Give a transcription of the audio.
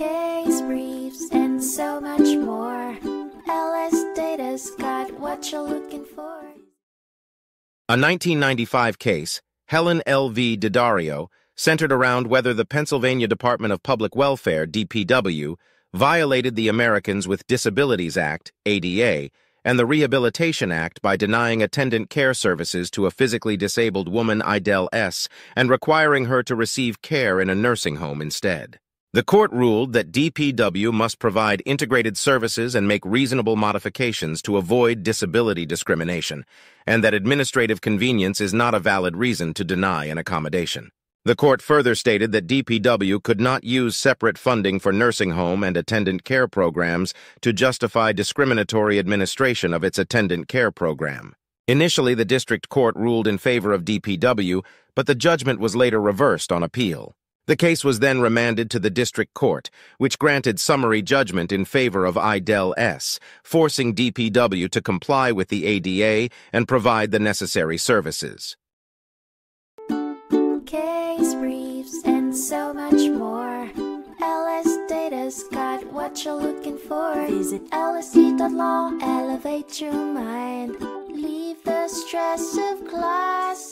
case briefs, and so much more. LS Data's got what you're looking for. A 1995 case, Helen L.V. DiDario, centered around whether the Pennsylvania Department of Public Welfare, DPW, violated the Americans with Disabilities Act, ADA, and the Rehabilitation Act by denying attendant care services to a physically disabled woman, Idell S., and requiring her to receive care in a nursing home instead. The court ruled that DPW must provide integrated services and make reasonable modifications to avoid disability discrimination, and that administrative convenience is not a valid reason to deny an accommodation. The court further stated that DPW could not use separate funding for nursing home and attendant care programs to justify discriminatory administration of its attendant care program. Initially, the district court ruled in favor of DPW, but the judgment was later reversed on appeal. The case was then remanded to the district court, which granted summary judgment in favor of Idell S., forcing DPW to comply with the ADA and provide the necessary services. Case briefs, and so much more. LS Data's got what you're looking for. Visit lsd.law, elevate your mind. Leave the stress of class.